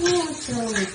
water